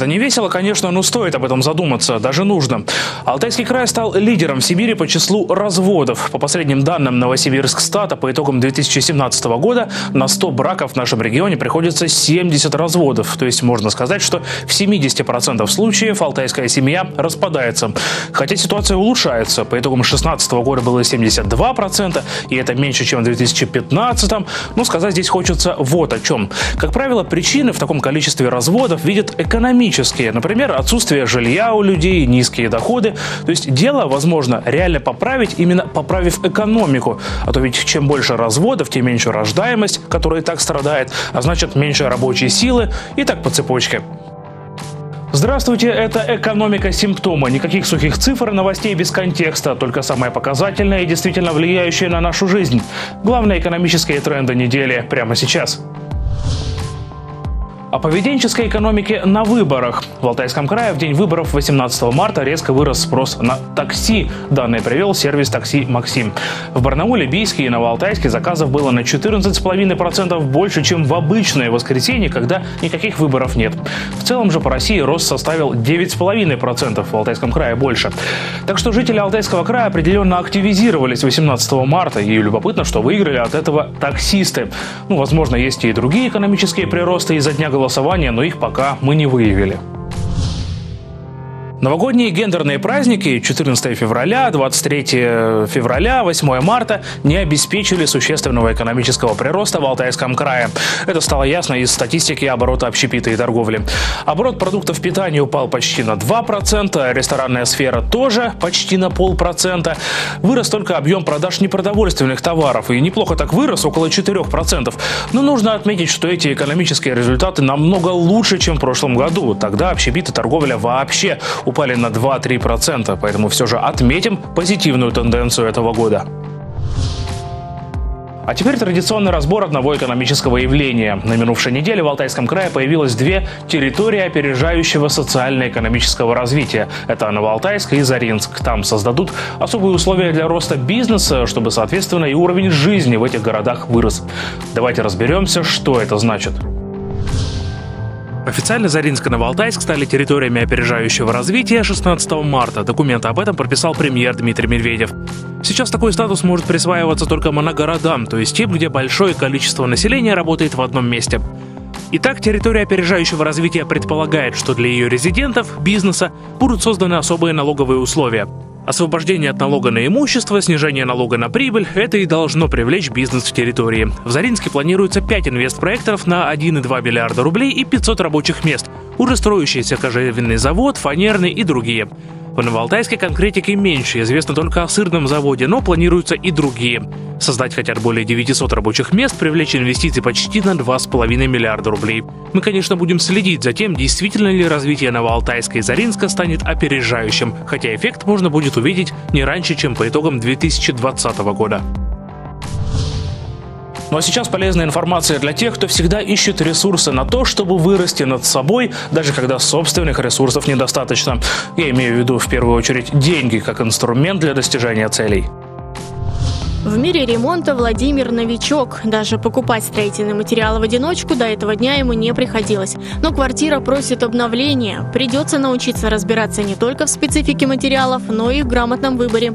Это не весело, конечно, но стоит об этом задуматься, даже нужно. Алтайский край стал лидером в Сибири по числу разводов. По последним данным Новосибирск стата по итогам 2017 года на 100 браков в нашем регионе приходится 70 разводов. То есть можно сказать, что в 70% случаев алтайская семья распадается. Хотя ситуация улучшается. По итогам 2016 года было 72%, и это меньше, чем в 2015. Но сказать здесь хочется вот о чем. Как правило, причины в таком количестве разводов видят экономические. Например, отсутствие жилья у людей, низкие доходы. То есть дело, возможно, реально поправить, именно поправив экономику. А то ведь чем больше разводов, тем меньше рождаемость, которая и так страдает, а значит меньше рабочей силы и так по цепочке. Здравствуйте, это «Экономика симптома». Никаких сухих цифр и новостей без контекста, только самое показательное и действительно влияющее на нашу жизнь. Главные экономические тренды недели прямо сейчас. О поведенческой экономике на выборах. В Алтайском крае в день выборов 18 марта резко вырос спрос на такси. Данные привел сервис такси «Максим». В Барнауле, Бийске и Новоалтайске заказов было на 14,5% больше, чем в обычное воскресенье, когда никаких выборов нет. В целом же по России рост составил 9,5%, в Алтайском крае больше. Так что жители Алтайского края определенно активизировались 18 марта, и любопытно, что выиграли от этого таксисты. Ну, возможно, есть и другие экономические приросты из-за дня голосования, но их пока мы не выявили. Новогодние гендерные праздники 14 февраля, 23 февраля, 8 марта не обеспечили существенного экономического прироста в Алтайском крае. Это стало ясно из статистики оборота общепита и торговли. Оборот продуктов питания упал почти на 2%, ресторанная сфера тоже почти на полпроцента. Вырос только объем продаж непродовольственных товаров, и неплохо так вырос, около 4%. Но нужно отметить, что эти экономические результаты намного лучше, чем в прошлом году. Тогда общепит и торговля вообще упали на 2-3%, поэтому все же отметим позитивную тенденцию этого года. А теперь традиционный разбор одного экономического явления. На минувшей неделе в Алтайском крае появилось две территории опережающего социально-экономического развития. Это Новоалтайск и Заринск. Там создадут особые условия для роста бизнеса, чтобы, соответственно, и уровень жизни в этих городах вырос. Давайте разберемся, что это значит. Официально Заринск и Новоалтайск стали территориями опережающего развития 16 марта. Документ об этом подписал премьер Дмитрий Медведев. Сейчас такой статус может присваиваться только моногородам, то есть тем, где большое количество населения работает в одном месте. Итак, территория опережающего развития предполагает, что для ее резидентов, бизнеса будут созданы особые налоговые условия. Освобождение от налога на имущество, снижение налога на прибыль – это и должно привлечь бизнес в территории. В Заринске планируется 5 инвестпроектов на 1,2 миллиарда рублей и 500 рабочих мест. Уже строящийся кожевенный завод, фанерный и другие. В Новоалтайске конкретики меньше, известно только о сырном заводе, но планируются и другие. Создать хотят более 900 рабочих мест, привлечь инвестиции почти на 2,5 миллиарда рублей. Мы, конечно, будем следить за тем, действительно ли развитие Новоалтайска и Заринска станет опережающим, хотя эффект можно будет увидеть не раньше, чем по итогам 2020 года. Ну а сейчас полезная информация для тех, кто всегда ищет ресурсы на то, чтобы вырасти над собой, даже когда собственных ресурсов недостаточно. Я имею в виду в первую очередь деньги как инструмент для достижения целей. В мире ремонта Владимир новичок. Даже покупать строительные материалы в одиночку до этого дня ему не приходилось. Но квартира просит обновления. Придется научиться разбираться не только в специфике материалов, но и в грамотном выборе.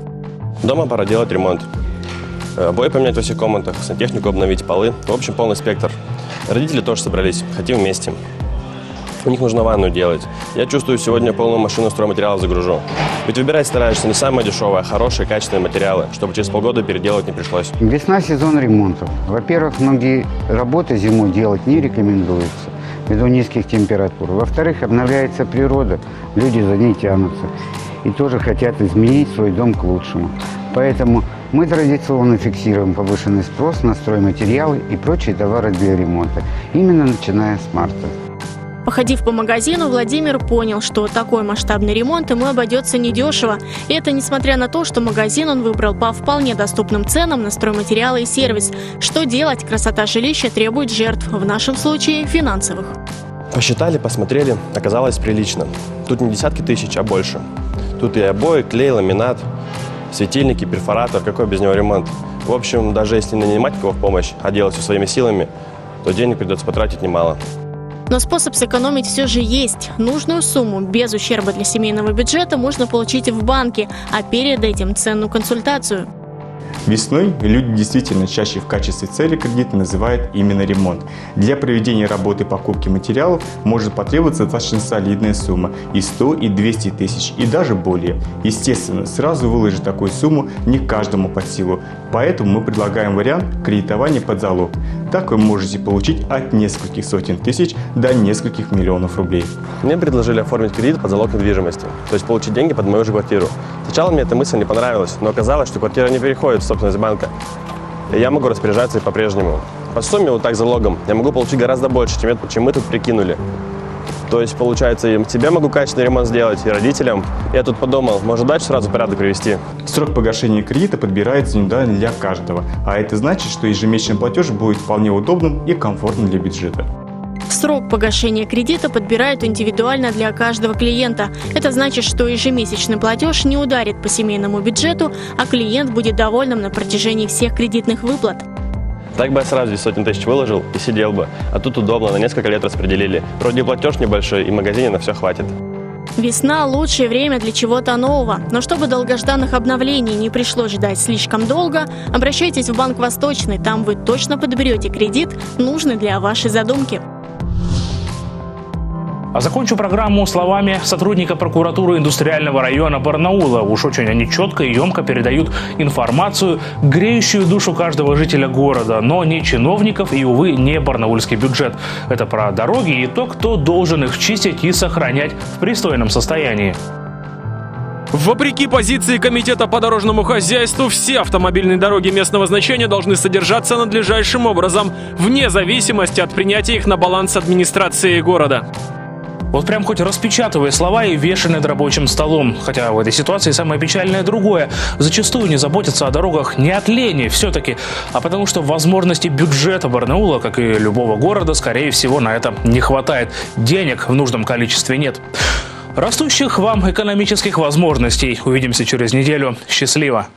Дома пора делать ремонт. Обои поменять во всех комнатах, сантехнику обновить, полы. В общем, полный спектр. Родители тоже собрались. Хотим вместе. У них нужно ванну делать. Я чувствую, сегодня полную машину стройматериалов загружу. Ведь выбирать стараешься не самое дешевое, а хорошие, качественные материалы, чтобы через полгода переделать не пришлось. Весна – сезон ремонтов. Во-первых, многие работы зимой делать не рекомендуется ввиду низких температур. Во-вторых, обновляется природа, люди за ней тянутся и тоже хотят изменить свой дом к лучшему. Поэтому мы традиционно фиксируем повышенный спрос на стройматериалы и прочие товары для ремонта, именно начиная с марта. Походив по магазину, Владимир понял, что такой масштабный ремонт ему обойдется недешево. И это несмотря на то, что магазин он выбрал по вполне доступным ценам на стройматериалы и сервис. Что делать? Красота жилища требует жертв, в нашем случае финансовых. Посчитали, посмотрели, оказалось прилично. Тут не десятки тысяч, а больше. Тут и обои, клей, ламинат, светильники, перфоратор, какой без него ремонт. В общем, даже если нанимать кого в помощь, а делать все своими силами, то денег придется потратить немало. Но способ сэкономить все же есть. Нужную сумму без ущерба для семейного бюджета можно получить в банке, а перед этим ценную консультацию. Весной люди действительно чаще в качестве цели кредита называют именно ремонт. Для проведения работы покупки материалов может потребоваться достаточно солидная сумма и 100, и 200 тысяч, и даже более. Естественно, сразу выложить такую сумму не каждому под силу, поэтому мы предлагаем вариант кредитования под залог. Так вы можете получить от нескольких сотен тысяч до нескольких миллионов рублей. Мне предложили оформить кредит под залог недвижимости, то есть получить деньги под мою же квартиру. Сначала мне эта мысль не понравилась, но оказалось, что квартира не переходит в собственность банка. И я могу распоряжаться и по-прежнему. По сумме вот так залогом я могу получить гораздо больше, чем, чем мы тут прикинули. То есть, получается, и тебе могу качественный ремонт сделать, и родителям. Я тут подумал, может дальше сразу порядок привести. Срок погашения кредита подбирается индивидуально для каждого, а это значит, что ежемесячный платеж будет вполне удобным и комфортным для бюджета. Срок погашения кредита подбирают индивидуально для каждого клиента. Это значит, что ежемесячный платеж не ударит по семейному бюджету, а клиент будет довольным на протяжении всех кредитных выплат. Так бы я сразу здесь сотни тысяч выложил и сидел бы. А тут удобно, на несколько лет распределили. Вроде платеж небольшой, и в магазине на все хватит. Весна – лучшее время для чего-то нового. Но чтобы долгожданных обновлений не пришлось ждать слишком долго, обращайтесь в Банк Восточный. Там вы точно подберете кредит, нужный для вашей задумки. А закончу программу словами сотрудника прокуратуры индустриального района Барнаула. Уж очень они четко и емко передают информацию, греющую душу каждого жителя города, но не чиновников и, увы, не барнаульский бюджет. Это про дороги и то, кто должен их чистить и сохранять в пристойном состоянии. Вопреки позиции Комитета по дорожному хозяйству, все автомобильные дороги местного значения должны содержаться надлежащим образом, вне зависимости от принятия их на баланс администрации города. Вот прям хоть распечатывая слова и вешай над рабочим столом. Хотя в этой ситуации самое печальное другое. Зачастую не заботятся о дорогах не от лени все-таки, а потому что возможности бюджета Барнаула, как и любого города, скорее всего, на это не хватает. Денег в нужном количестве нет. Растущих вам экономических возможностей. Увидимся через неделю. Счастливо!